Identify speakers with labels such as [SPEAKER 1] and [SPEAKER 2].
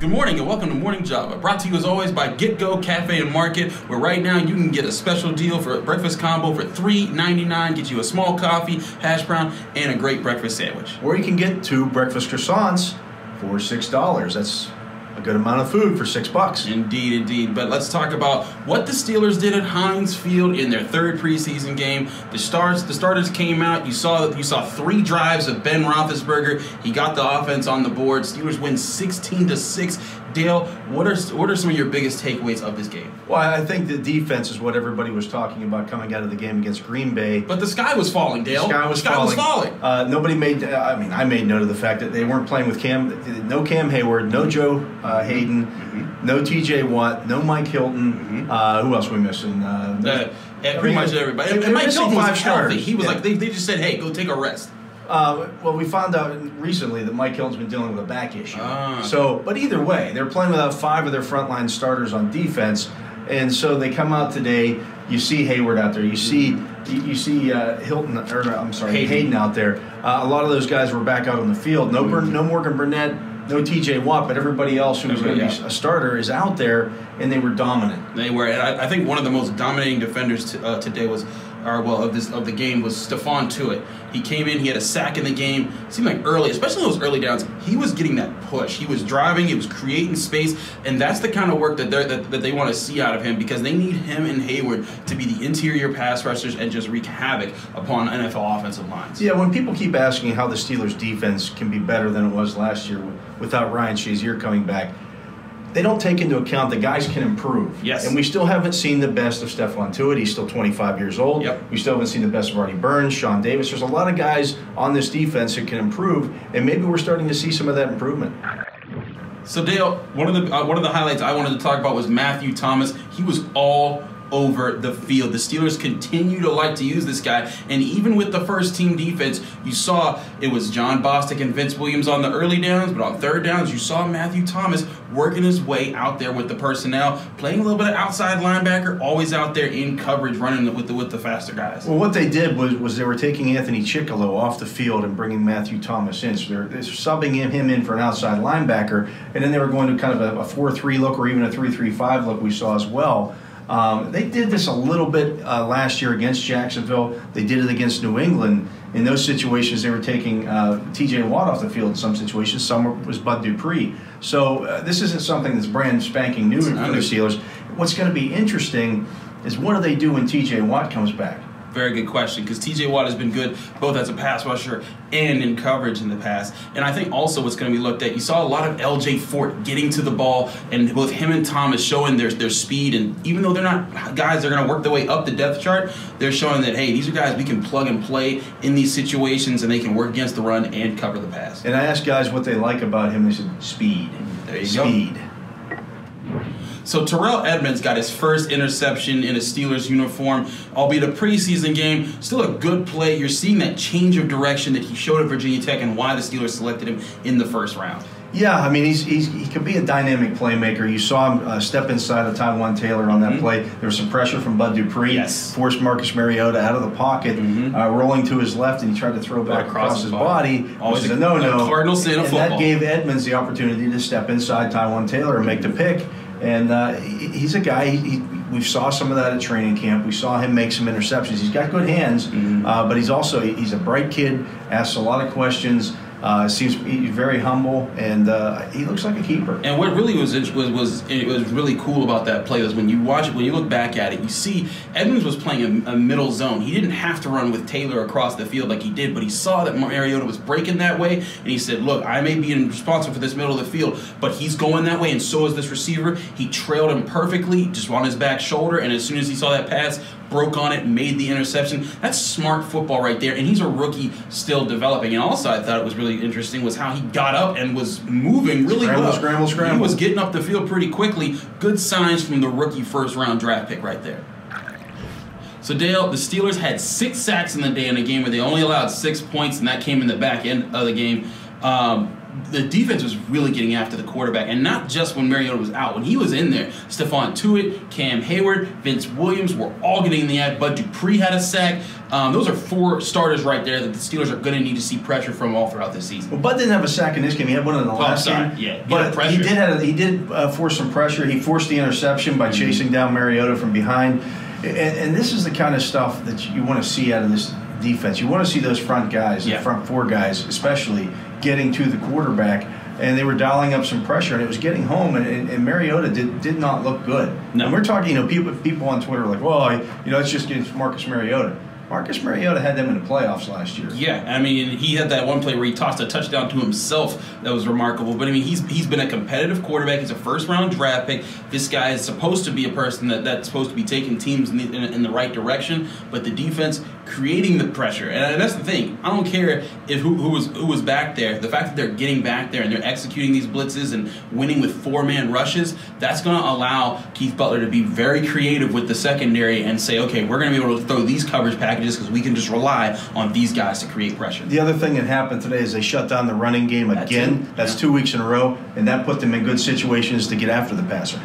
[SPEAKER 1] Good morning and welcome to Morning Java, brought to you as always by GetGo Cafe and Market, where right now you can get a special deal for a breakfast combo for $3.99, get you a small coffee, hash brown, and a great breakfast sandwich.
[SPEAKER 2] Or you can get two breakfast croissants for six dollars. That's a good amount of food for six bucks.
[SPEAKER 1] Indeed, indeed. But let's talk about what the Steelers did at Heinz Field in their third preseason game. The stars, the starters came out. You saw you saw three drives of Ben Roethlisberger. He got the offense on the board. Steelers win 16 to six. Dale, what are what are some of your biggest takeaways of this game?
[SPEAKER 2] Well, I think the defense is what everybody was talking about coming out of the game against Green Bay.
[SPEAKER 1] But the sky was falling, Dale.
[SPEAKER 2] The sky was
[SPEAKER 1] sky
[SPEAKER 2] falling.
[SPEAKER 1] Was falling.
[SPEAKER 2] Uh, nobody made. I mean, I made note of the fact that they weren't playing with Cam. No Cam Hayward. No Joe uh, Haden. Mm-hmm. No T.J. Watt. No Mike Hilton. Mm-hmm. Uh, who else are we missing?
[SPEAKER 1] Uh, pretty much everybody. And, and Mike Hilton was healthy. He was yeah. like they, they just said, "Hey, go take a rest."
[SPEAKER 2] Uh, well, we found out recently that Mike Hilton's been dealing with a back issue. Ah. So, but either way, they're playing without five of their frontline starters on defense, and so they come out today. You see Hayward out there. You see you, you see uh, Hilton, or I'm sorry, Haden, Haden out there. Uh, a lot of those guys were back out on the field. No, mm-hmm. no Morgan Burnett, no T.J. Watt, but everybody else who was going to be a starter is out there, and they were dominant.
[SPEAKER 1] They were, and I, I think one of the most dominating defenders t- uh, today was or well of this of the game was Stephon Tuitt. He came in, he had a sack in the game. It seemed like early, especially those early downs, he was getting that push. He was driving, he was creating space, and that's the kind of work that that, that they want to see out of him because they need him and Hayward to be the interior pass rushers and just wreak havoc upon NFL offensive lines.
[SPEAKER 2] Yeah, when people keep asking how the Steelers defense can be better than it was last year without Ryan Shazier coming back, they don't take into account the guys can improve.
[SPEAKER 1] Yes.
[SPEAKER 2] And we still haven't seen the best of Stephon Tuitt. He's still 25 years old.
[SPEAKER 1] Yep.
[SPEAKER 2] We still haven't seen the best of Artie Burns, Sean Davis. There's a lot of guys on this defense that can improve, and maybe we're starting to see some of that improvement.
[SPEAKER 1] So Dale, one of the uh, one of the highlights I wanted to talk about was Matthew Thomas. He was all over the field. The Steelers continue to like to use this guy, and even with the first team defense, you saw it was Jon Bostic and Vince Williams on the early downs, but on third downs, you saw Matthew Thomas working his way out there with the personnel, playing a little bit of outside linebacker, always out there in coverage, running with the with the faster guys.
[SPEAKER 2] Well, what they did was was they were taking Anthony Chickillo off the field and bringing Matthew Thomas in. So they're, they're subbing him, him in for an outside linebacker, and then they were going to kind of a, a four-three look or even a three-three-five look we saw as well. Um, they did this a little bit uh, last year against Jacksonville. They did it against New England. In those situations, they were taking uh, T.J. Watt off the field in some situations. Some was Bud Dupree. So uh, this isn't something that's brand spanking new for the Steelers. What's going to be interesting is what do they do when T.J. Watt comes back?
[SPEAKER 1] Very good question because TJ Watt has been good both as a pass rusher and in coverage in the past. And I think also what's going to be looked at, you saw a lot of LJ Fort getting to the ball and both him and Thomas showing their, their speed. And even though they're not guys that are going to work their way up the depth chart, they're showing that, hey, these are guys we can plug and play in these situations and they can work against the run and cover the pass.
[SPEAKER 2] And I asked guys what they like about him. They said speed.
[SPEAKER 1] There you
[SPEAKER 2] speed.
[SPEAKER 1] go. So Terrell Edmunds got his first interception in a Steelers uniform, albeit a preseason game. Still a good play. You're seeing that change of direction that he showed at Virginia Tech and why the Steelers selected him in the first round.
[SPEAKER 2] Yeah, I mean, he's, he's, he can be a dynamic playmaker. You saw him uh, step inside of Taywan Taylor on that mm-hmm. play. There was some pressure from Bud Dupree.
[SPEAKER 1] Yes.
[SPEAKER 2] Forced Marcus Mariota out of the pocket, mm-hmm. uh, rolling to his left, and he tried to throw back across, across his body. body
[SPEAKER 1] Always
[SPEAKER 2] a, a no-no.
[SPEAKER 1] Cardinal sin of
[SPEAKER 2] and that gave Edmonds the opportunity to step inside Taywan Taylor and make the pick. And uh, he's a guy. He, he, we saw some of that at training camp. We saw him make some interceptions. He's got good hands, mm-hmm. uh, but he's also he's a bright kid. Asks a lot of questions. Uh, seems very humble, and uh, he looks like a keeper.
[SPEAKER 1] And what really was was was it was really cool about that play was when you watch it, when you look back at it, you see Edmunds was playing a, a, middle zone. He didn't have to run with Taylor across the field like he did, but he saw that Mariota was breaking that way, and he said, "Look, I may be in responsible for this middle of the field, but he's going that way, and so is this receiver." He trailed him perfectly, just on his back shoulder, and as soon as he saw that pass, broke on it, made the interception. That's smart football right there. And he's a rookie still developing. And also, I thought it was really interesting was how he got up and was moving really
[SPEAKER 2] scramble,
[SPEAKER 1] well.
[SPEAKER 2] Scramble, scramble,
[SPEAKER 1] He was getting up the field pretty quickly. Good signs from the rookie first round draft pick right there. So Dale, the Steelers had six sacks in the day in a game where they only allowed six points, and that came in the back end of the game. Um, the defense was really getting after the quarterback, and not just when Mariota was out. When he was in there, Stephon Tuitt, Cam Hayward, Vince Williams were all getting in the act. Bud Dupree had a sack. Um, those are four starters right there that the Steelers are going to need to see pressure from all throughout this season.
[SPEAKER 2] Well, Bud didn't have a sack in this game. He had one in the last
[SPEAKER 1] Oh, sorry.
[SPEAKER 2] game.
[SPEAKER 1] Yeah, he
[SPEAKER 2] but he did have, he did uh, force some pressure. He forced the interception by
[SPEAKER 1] Mm-hmm.
[SPEAKER 2] chasing down Mariota from behind. And, and this is the kind of stuff that you want to see out of this defense. You want to see those front guys,
[SPEAKER 1] Yeah.
[SPEAKER 2] the front four guys, especially getting to the quarterback. And they were dialing up some pressure, and it was getting home. And, and, and Mariota did, did not look good.
[SPEAKER 1] No.
[SPEAKER 2] And we're talking, you know, people people on Twitter are like, well, I, you know, it's just Marcus Mariota. Marcus Mariota had them in the playoffs last year.
[SPEAKER 1] Yeah, I mean, he had that one play where he tossed a touchdown to himself that was remarkable. But I mean, he's he's been a competitive quarterback. He's a first round draft pick. This guy is supposed to be a person that, that's supposed to be taking teams in the, in, in the right direction. But the defense creating the pressure, and that's the thing. I don't care if who, who was who was back there. The fact that they're getting back there and they're executing these blitzes and winning with four man rushes, that's going to allow Keith Butler to be very creative with the secondary and say, okay, we're going to be able to throw these coverage packages because we can just rely on these guys to create pressure.
[SPEAKER 2] The other thing that happened today is they shut down the running game again. That's
[SPEAKER 1] yeah.
[SPEAKER 2] two weeks in a row, and that put them in good situations to get after the passer.